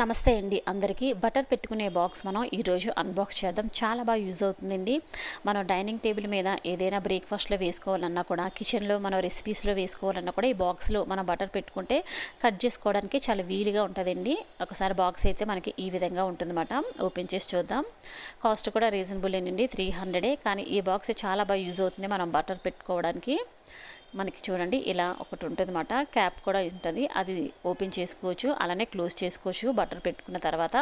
నమస్తే అండి. అందరికీ బటర్ పెట్టుకునే బాక్స్ మనం ఈరోజు అన్బాక్స్ చేద్దాం. చాలా బాగా యూజ్ అవుతుందండి. మనం డైనింగ్ టేబుల్ మీద ఏదైనా బ్రేక్ఫాస్ట్లో వేసుకోవాలన్నా కూడా కిచెన్లో మనం రెసిపీస్లో వేసుకోవాలన్నా కూడా ఈ బాక్స్లో మనం బటర్ పెట్టుకుంటే కట్ చేసుకోవడానికి చాలా వీలుగా ఉంటుందండి. ఒకసారి బాక్స్ అయితే మనకి ఈ విధంగా ఉంటుందన్నమాట. ఓపెన్ చేసి చూద్దాం. కాస్ట్ కూడా రీజనబుల్ అండి. త్రీ హండ్రెడే కానీ ఈ బాక్స్ చాలా బాగా యూజ్ అవుతుంది మనం బటర్ పెట్టుకోవడానికి. మనకి చూడండి ఇలా ఒకటి ఉంటుంది అనమాట క్యాప్ కూడా ఉంటుంది. అది ఓపెన్ చేసుకోవచ్చు. అలానే క్లోజ్ చేసుకోవచ్చు. బటర్ పెట్టుకున్న తర్వాత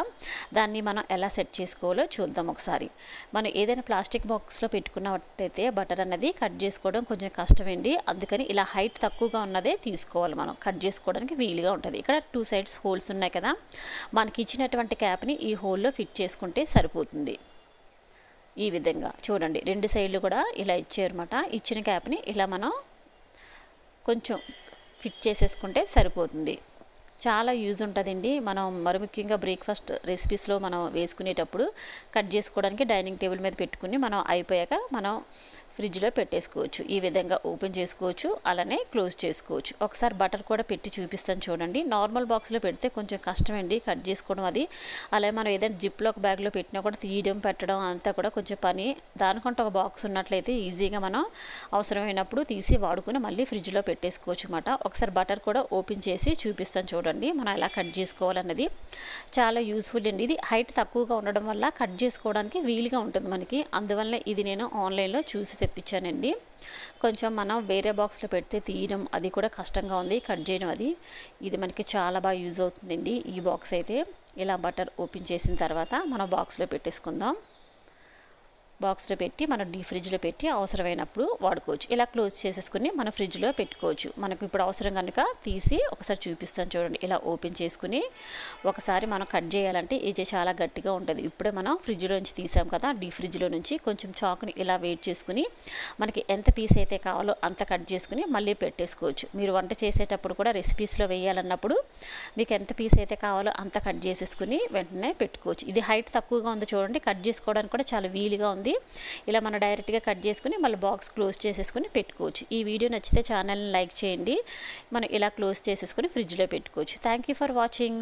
దాన్ని మనం ఎలా సెట్ చేసుకోవాలో చూద్దాం ఒకసారి. మనం ఏదైనా ప్లాస్టిక్ బాక్స్లో పెట్టుకున్నట్టయితే బటర్ అన్నది కట్ చేసుకోవడం కొంచెం కష్టమండి. అందుకని ఇలా హైట్ తక్కువగా ఉన్నదే తీసుకోవాలి మనం. కట్ చేసుకోవడానికి వీలుగా ఉంటుంది. ఇక్కడ టూ సైడ్స్ హోల్స్ ఉన్నాయి కదా. మనకి ఇచ్చినటువంటి క్యాప్ని ఈ హోల్లో ఫిట్ చేసుకుంటే సరిపోతుంది. ఈ విధంగా. చూడండి రెండు సైడ్లు కూడా ఇలా ఇచ్చారన్నమాట. ఇచ్చిన క్యాప్ని ఇలా మనం కొంచెం ఫిట్ చేసేసుకుంటే సరిపోతుంది. చాలా యూజ్ ఉంటుందండి. మనం మరి ముఖ్యంగా బ్రేక్ఫాస్ట్ రెసిపీస్లో మనం వేసుకునేటప్పుడు కట్ చేసుకోవడానికి డైనింగ్ టేబుల్ మీద పెట్టుకుని మనం అయిపోయాక మనం ఫ్రిడ్జ్లో పెట్టేసుకోవచ్చు. ఈ విధంగా ఓపెన్ చేసుకోవచ్చు. అలానే క్లోజ్ చేసుకోవచ్చు. ఒకసారి బటర్ కూడా పెట్టి చూపిస్తాను చూడండి. నార్మల్ బాక్స్లో పెడితే కొంచెం కష్టమండి కట్ చేసుకోవడం అది. అలాగే మనం ఏదైనా జిప్లో ఒక బ్యాగ్లో పెట్టినా కూడా తీయడం పెట్టడం అంతా కూడా కొంచెం పని. దానికంటే ఒక బాక్స్ ఉన్నట్లయితే ఈజీగా మనం అవసరమైనప్పుడు తీసి వాడుకుని మళ్ళీ ఫ్రిడ్జ్లో పెట్టేసుకోవచ్చు అనమాట ఒకసారి బటర్ కూడా ఓపెన్ చేసి చూపిస్తాను చూడండి. మనం ఎలా కట్ చేసుకోవాలన్నది చాలా యూస్ఫుల్ అండి. ఇది హైట్ తక్కువగా ఉండడం వల్ల కట్ చేసుకోవడానికి వీలుగా ఉంటుంది మనకి. అందువల్ల ఇది నేను ఆన్లైన్లో చూసి తెప్పించానండి. కొంచెం మనం వేరే బాక్స్లో పెడితే తీయడం అది కూడా కష్టంగా ఉంది కట్ చేయడం అది. ఇది మనకి చాలా బాగా యూజ్ అవుతుందండి ఈ బాక్స్ అయితే. ఇలా బటర్ ఓపెన్ చేసిన తర్వాత మనం బాక్స్లో పెట్టేసుకుందాం. బాక్స్లో పెట్టి మనం డీ ఫ్రిడ్జ్లో పెట్టి అవసరమైనప్పుడు వాడుకోవచ్చు. ఇలా క్లోజ్ చేసేసుకుని మనం ఫ్రిడ్జ్లో పెట్టుకోవచ్చు. మనకు ఇప్పుడు అవసరం కనుక తీసి ఒకసారి చూపిస్తాను చూడండి. ఇలా ఓపెన్ చేసుకుని ఒకసారి మనం కట్ చేయాలంటే ఇది చాలా గట్టిగా ఉంటుంది. ఇప్పుడే మనం ఫ్రిడ్జ్లో నుంచి తీసాం కదా డీ ఫ్రిడ్జ్లో నుంచి కొంచెం చాకుని ఇలా వెయిట్ చేసుకుని మనకి ఎంత పీస్ అయితే కావాలో అంత కట్ చేసుకుని మళ్ళీ పెట్టేసుకోవచ్చు. మీరు వంట చేసేటప్పుడు కూడా రెసిపీస్లో వేయాలన్నప్పుడు మీకు ఎంత పీస్ అయితే కావాలో అంత కట్ చేసేసుకుని వెంటనే పెట్టుకోవచ్చు. ఇది హైట్ తక్కువగా ఉంది చూడండి. కట్ చేసుకోవడానికి కూడా చాలా వీలుగా ఉంది. ఇలా మనం డైరెక్ట్గా కట్ చేసుకుని మళ్ళీ బాక్స్ క్లోజ్ చేసేసుకుని పెట్టుకోవచ్చు. ఈ వీడియో నచ్చితే ఛానల్ని లైక్ చేయండి. మనం ఇలా క్లోజ్ చేసేసుకుని ఫ్రిడ్జ్లో పెట్టుకోవచ్చు. Thank you for watching.